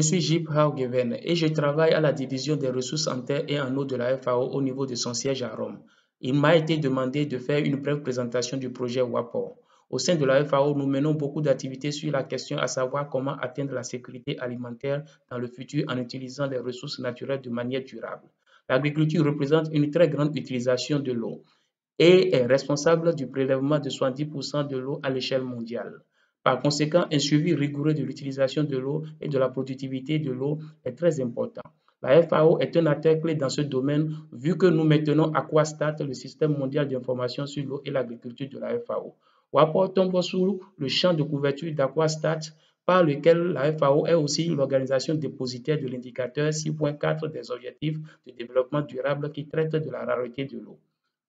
Je suis Jip Haugeven et je travaille à la division des ressources en terre et en eau de la FAO au niveau de son siège à Rome. Il m'a été demandé de faire une brève présentation du projet WAPOR. Au sein de la FAO, nous menons beaucoup d'activités sur la question à savoir comment atteindre la sécurité alimentaire dans le futur en utilisant les ressources naturelles de manière durable. L'agriculture représente une très grande utilisation de l'eau et est responsable du prélèvement de 70% de l'eau à l'échelle mondiale. Par conséquent, un suivi rigoureux de l'utilisation de l'eau et de la productivité de l'eau est très important. La FAO est un acteur clé dans ce domaine vu que nous maintenons Aquastat, le système mondial d'information sur l'eau et l'agriculture de la FAO. WAPOR tombe sous le champ de couverture d'Aquastat par lequel la FAO est aussi l'organisation dépositaire de l'indicateur 6.4 des objectifs de développement durable qui traite de la rareté de l'eau.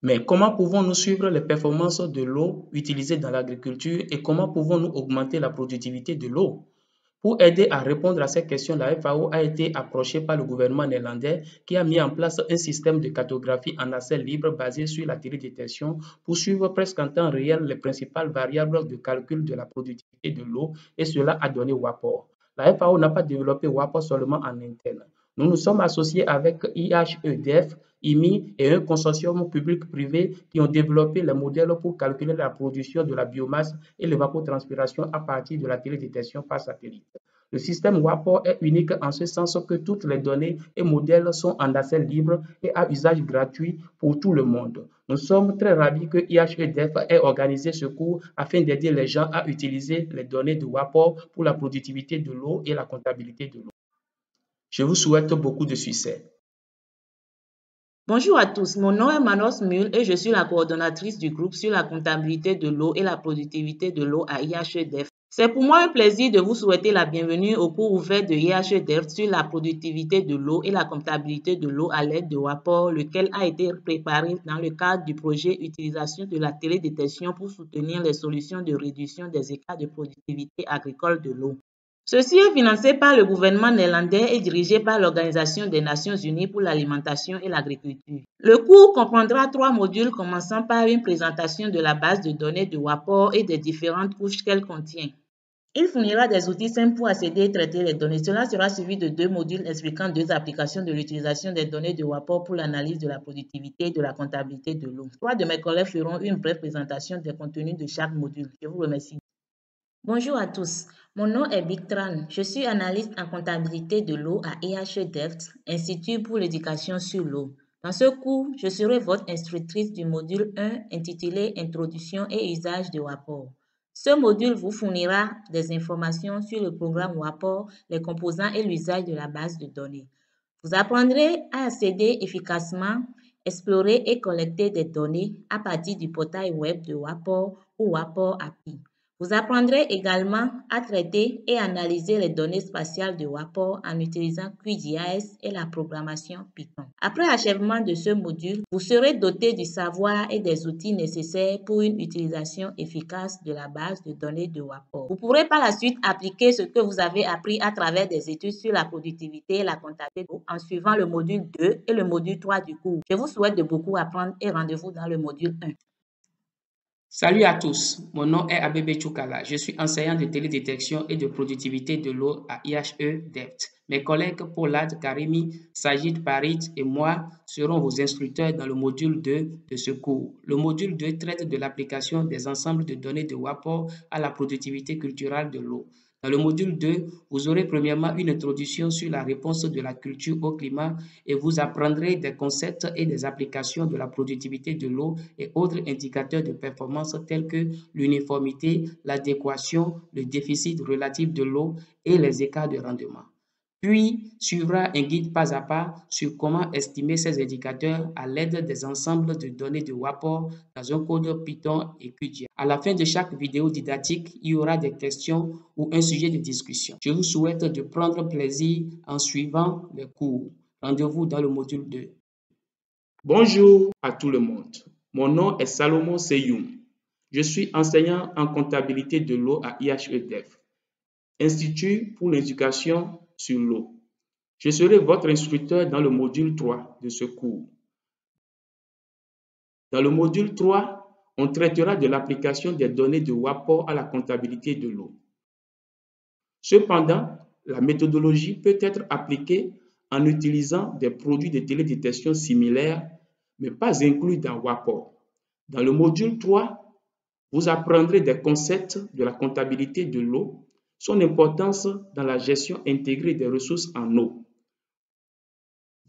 Mais comment pouvons-nous suivre les performances de l'eau utilisée dans l'agriculture et comment pouvons-nous augmenter la productivité de l'eau? Pour aider à répondre à ces questions, la FAO a été approchée par le gouvernement néerlandais qui a mis en place un système de cartographie en accès libre basé sur la télédétection pour suivre presque en temps réel les principales variables de calcul de la productivité de l'eau et cela a donné WAPOR. La FAO n'a pas développé WAPOR seulement en interne. Nous nous sommes associés avec IHEDF, IMI et un consortium public-privé qui ont développé les modèles pour calculer la production de la biomasse et l'évapotranspiration à partir de la télédétection par satellite. Le système WAPOR est unique en ce sens que toutes les données et modèles sont en accès libre et à usage gratuit pour tout le monde. Nous sommes très ravis que IHEDF ait organisé ce cours afin d'aider les gens à utiliser les données de WAPOR pour la productivité de l'eau et la comptabilité de l'eau. Je vous souhaite beaucoup de succès. Bonjour à tous, mon nom est Manos Mule et je suis la coordonnatrice du groupe sur la comptabilité de l'eau et la productivité de l'eau à IHEDEF. C'est pour moi un plaisir de vous souhaiter la bienvenue au cours ouvert de IHEDEF sur la productivité de l'eau et la comptabilité de l'eau à l'aide de WAPOR, lequel a été préparé dans le cadre du projet Utilisation de la télédétection pour soutenir les solutions de réduction des écarts de productivité agricole de l'eau. Ceci est financé par le gouvernement néerlandais et dirigé par l'Organisation des Nations Unies pour l'alimentation et l'agriculture. Le cours comprendra trois modules commençant par une présentation de la base de données de WAPOR et des différentes couches qu'elle contient. Il fournira des outils simples pour accéder et traiter les données. Cela sera suivi de deux modules expliquant deux applications de l'utilisation des données de WAPOR pour l'analyse de la productivité et de la comptabilité de l'eau. Trois de mes collègues feront une brève présentation des contenus de chaque module. Je vous remercie. Bonjour à tous, mon nom est Bictran. Je suis analyste en comptabilité de l'eau à IHEDEFT, Institut pour l'éducation sur l'eau. Dans ce cours, je serai votre instructrice du module 1 intitulé Introduction et usage de WAPOR. Ce module vous fournira des informations sur le programme WAPOR, les composants et l'usage de la base de données. Vous apprendrez à accéder efficacement, explorer et collecter des données à partir du portail web de WAPOR ou WAPOR API. Vous apprendrez également à traiter et analyser les données spatiales de WAPOR en utilisant QGIS et la programmation Python. Après achèvement de ce module, vous serez doté du savoir et des outils nécessaires pour une utilisation efficace de la base de données de WAPOR. Vous pourrez par la suite appliquer ce que vous avez appris à travers des études sur la productivité et la comptabilité en suivant le module 2 et le module 3 du cours. Je vous souhaite de beaucoup apprendre et rendez-vous dans le module 1. Salut à tous, mon nom est Abebe Choukala. Je suis enseignant de télédétection et de productivité de l'eau à IHE DEPT. Mes collègues Paulad Karimi, Sajid Parit et moi seront vos instructeurs dans le module 2 de ce cours. Le module 2 traite de l'application des ensembles de données de WAPOR à la productivité culturelle de l'eau. Dans le module 2, vous aurez premièrement une introduction sur la réponse de la culture au climat et vous apprendrez des concepts et des applications de la productivité de l'eau et autres indicateurs de performance tels que l'uniformité, l'adéquation, le déficit relatif de l'eau et les écarts de rendement. Puis suivra un guide pas à pas sur comment estimer ces indicateurs à l'aide des ensembles de données de WAPOR dans un code Python et QGIS. À la fin de chaque vidéo didactique, il y aura des questions ou un sujet de discussion. Je vous souhaite de prendre plaisir en suivant les cours. Rendez-vous dans le module 2. Bonjour à tout le monde. Mon nom est Salomon Seyoum. Je suis enseignant en comptabilité de l'eau à IHEDEF, Institut pour l'éducation sur l'eau. Je serai votre instructeur dans le module 3 de ce cours. Dans le module 3, on traitera de l'application des données de WAPOR à la comptabilité de l'eau. Cependant, la méthodologie peut être appliquée en utilisant des produits de télédétection similaires, mais pas inclus dans WAPOR. Dans le module 3, vous apprendrez des concepts de la comptabilité de l'eau, son importance dans la gestion intégrée des ressources en eau.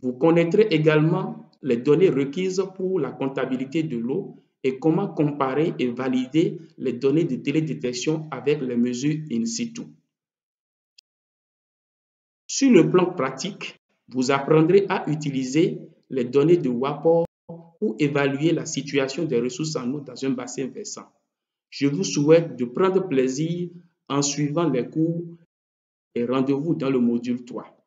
Vous connaîtrez également les données requises pour la comptabilité de l'eau et comment comparer et valider les données de télédétection avec les mesures in situ. Sur le plan pratique, vous apprendrez à utiliser les données de WAPOR pour évaluer la situation des ressources en eau dans un bassin versant. Je vous souhaite de prendre plaisir en suivant les cours et rendez-vous dans le module 3.